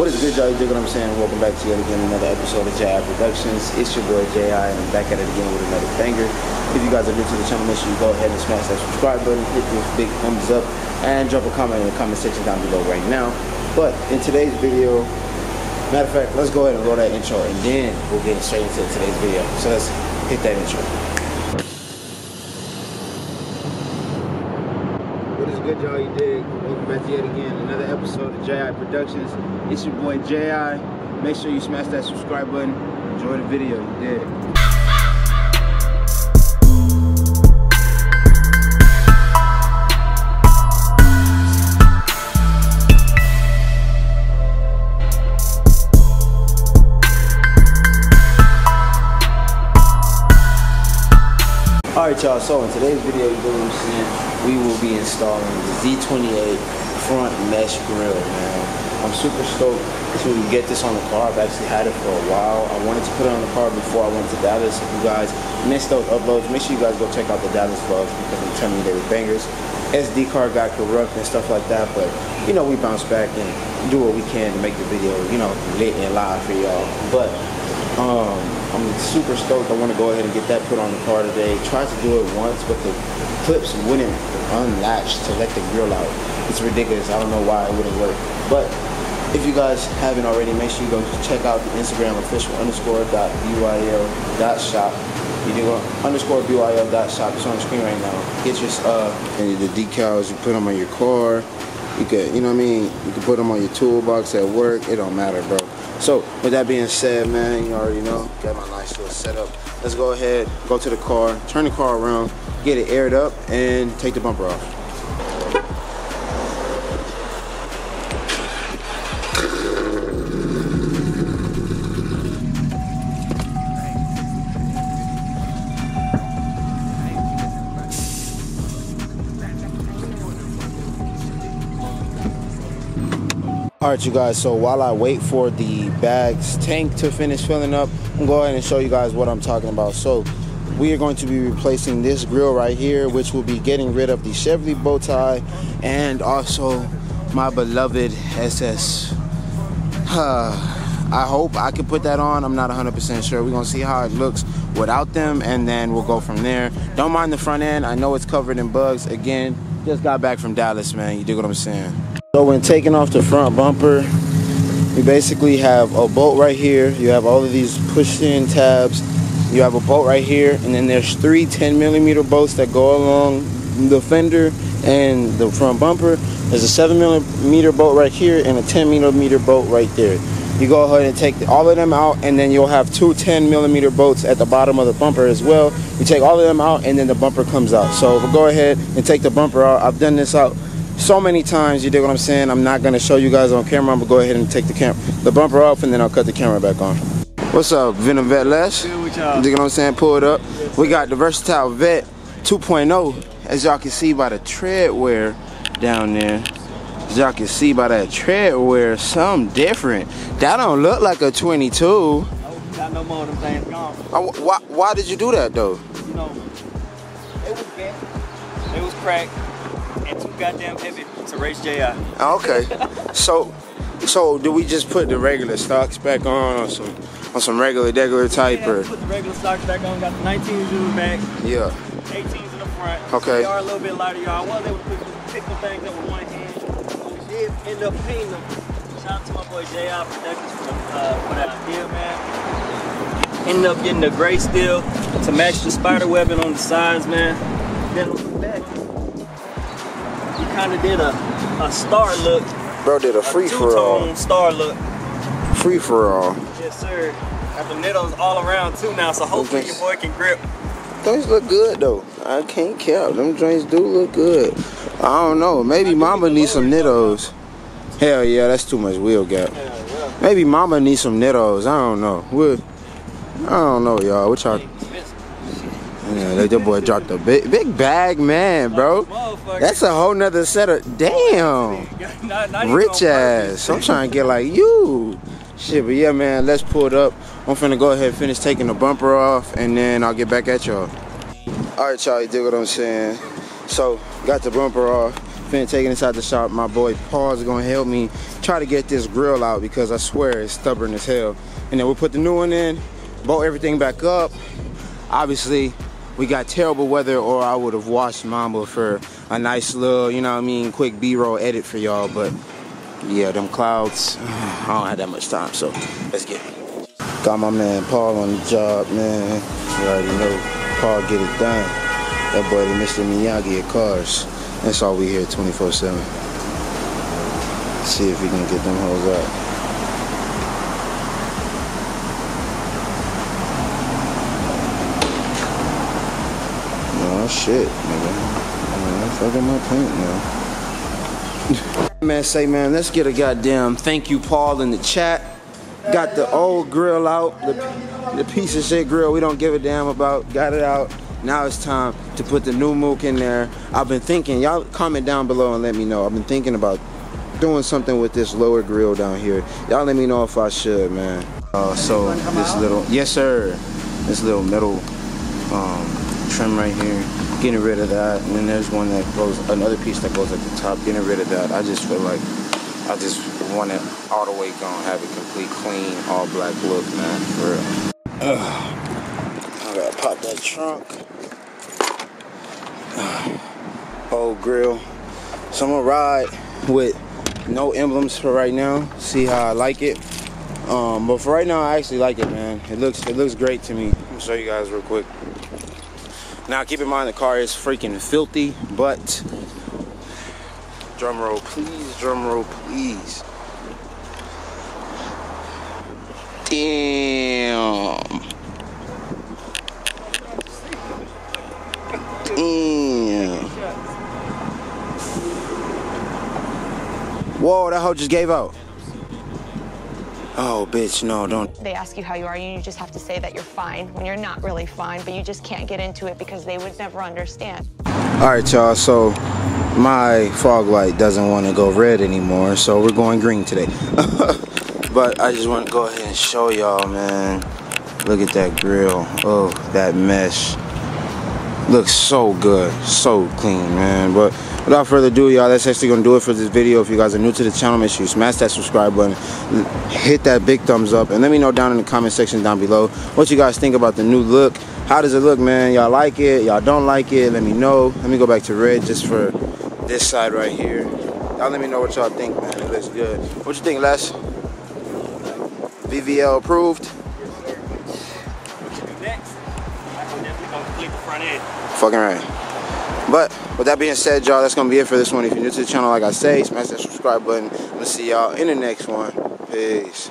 What is good, y'all? You dig what I'm saying? Welcome back to yet again another episode of J.I. Productions. It's your boy J.I. and I'm back at it again with another banger. If you guys are new to the channel, make sure you go ahead and smash that subscribe button, hit the big thumbs up, and drop a comment in the comment section down below right now. But in today's video, matter of fact, let's go ahead and roll that intro and then we'll get straight into today's video. So let's hit that intro. What is good, y'all? You dig? Welcome back yet again another episode of JI Productions. It's your boy JI. Make sure you smash that subscribe button. Enjoy the video. You dig? Alright y'all, so in today's video, you know what I'm saying, we will be installing the Z28 front mesh grill, man. I'm super stoked to get this on the car. I've actually had it for a while. I wanted to put it on the car before I went to Dallas. If you guys missed those uploads, make sure you guys go check out the Dallas vlogs because I'm telling you they were bangers. SD card got corrupt and stuff like that, but you know, we bounce back and do what we can to make the video, you know, lit and live for y'all. But um, I'm super stoked. I want to go ahead and get that put on the car today. Tried to do it once, but the clips wouldn't unlatch to let the grill out. It's ridiculous. I don't know why it wouldn't work. But if you guys haven't already, make sure you go check out the Instagram official underscore dot BYL dot shop. You do underscore BYL dot shop. It's on the screen right now. Get your uh the decals. You put them on your car. You could, you know what I mean? You can put them on your toolbox at work. It don't matter, bro. So with that being said, man, you already know, got my nice little setup. Let's go ahead, go to the car, turn the car around, get it aired up, and take the bumper off. All right, you guys, so while I wait for the bag's tank to finish filling up, I'm going to go ahead and show you guys what I'm talking about. So we are going to be replacing this grill right here, which will be getting rid of the Chevrolet bow tie and also my beloved SS. I hope I can put that on. I'm not 100% sure. We're going to see how it looks without them, and then we'll go from there. Don't mind the front end. I know it's covered in bugs. Again, just got back from Dallas, man. You dig what I'm saying? So when taking off the front bumper, you basically have a bolt right here. You have all of these push-in tabs. You have a bolt right here, and then there's three 10 millimeter bolts that go along the fender and the front bumper. There's a 7 millimeter bolt right here and a 10 millimeter bolt right there. You go ahead and take all of them out, and then you'll have two 10 millimeter bolts at the bottom of the bumper as well. You take all of them out, and then the bumper comes out. So we'll go ahead and take the bumper out. I've done this out so many times, you dig what I'm saying? I'm not gonna show you guys on camera. I'm gonna go ahead and take the cam the bumper off and then I'll cut the camera back on. What's up, Venom Vet y'all. You dig what I'm saying? Pull it up. We got the Versatile Vet 2.0, as y'all can see by the tread wear down there. As y'all can see by that tread wear, something different. That don't look like a 22. Nope, got no more of them things gone. Uh, Why, why did you do that though? You know, it was bent, it was cracked, and too goddamn heavy to race JI. Okay. so so do we just put the regular stocks back on or some on some regular regular type Yeah, or put the regular stocks back on, got the 19s in the back, yeah. 18s in the front. Okay. They are a little bit lighter, y'all. I was able to pick, pick the things up with one hand. We did end up painting them. Shout out to my boy JI Productions for, uh, for that idea, man. Ended up getting the gray steel to match the spider webbing on the sides, man. Then kind of did a, a star look Bro did a free for all. star look. Free for all. Yes, sir. Got the nittos all around too now, so hopefully your boy can grip. Those look good though. I can't count. Them joints do look good. I don't know. Maybe mama needs some nittos. Hell yeah, that's too much wheel gap. Yeah. Maybe mama needs some nittos. I don't know. What? I don't know, y'all. What y'all? Yeah, that your boy dropped a big, big bag, man, bro. Motherfucker. That's a whole nother set of damn. Not- not Rich ass. I'm trying to get like you. Shit, but yeah, man, let's pull it up. I'm finna go ahead and finish taking the bumper off, and then I'll get back at y'all. All right, y'all, you dig what I'm saying? So, got the bumper off. finna take it inside the shop. My boy Paul's gonna help me try to get this grill out because I swear it's stubborn as hell. And then we'll put the new one in, bolt everything back up. Obviously, we got terrible weather or I would have watched Mamba for a nice little, you know I mean, quick B-roll edit for y'all. But yeah, them clouds, I don't have that much time, so let's get it. Got my man Paul on the job, man. You already know Paul get it done. That boy, the Mr. Miyagi of cars. That's all we hear 24-7. See if we can get them hoes out. Oh shit, nigga. Fucking my paint now. man, say man, let's get a goddamn thank you, Paul, in the chat. Got the old grill out, the, the piece of shit grill we don't give a damn about. Got it out. Now it's time to put the new mook in there. I've been thinking, y'all comment down below and let me know. I've been thinking about doing something with this lower grill down here. Y'all let me know if I should, man. Uh, so this little, yes sir, this little metal um, trim right here, getting rid of that. And then there's one that goes, another piece that goes at the top, getting rid of that. I just feel like I just want it all the way gone, have a complete clean, all black look, man, for real. Ugh. I gotta pop that trunk. Old grill. So I'm gonna ride with no emblems for right now. See how I like it. Um, but for right now, I actually like it, man. It looks it looks great to me. I'll show you guys real quick. Now, keep in mind the car is freaking filthy, but drum roll, please, drum roll, please. Damn. Damn. Whoa, that hoe just gave out. Oh, bitch, no, don't. They ask you how you are, and you just have to say that you're fine when you're not really fine, but you just can't get into it because they would never understand. All right, y'all, so my fog light doesn't want to go red anymore, so we're going green today. but I just want to go ahead and show y'all, man. Look at that grill. Oh, that mesh. Looks so good, so clean, man. But without further ado, y'all, that's actually gonna do it for this video. If you guys are new to the channel, make sure you smash that subscribe button, hit that big thumbs up, and let me know down in the comment section down below what you guys think about the new look. How does it look, man? Y'all like it? Y'all don't like it? Let me know. Let me go back to red just for this side right here. Y'all let me know what y'all think, man. It looks good. What you think, Les? VVL approved? Complete the front end. Fucking right. But with that being said, y'all, that's gonna be it for this one. If you're new to the channel, like I say, smash that subscribe button. Let's see y'all in the next one. Peace.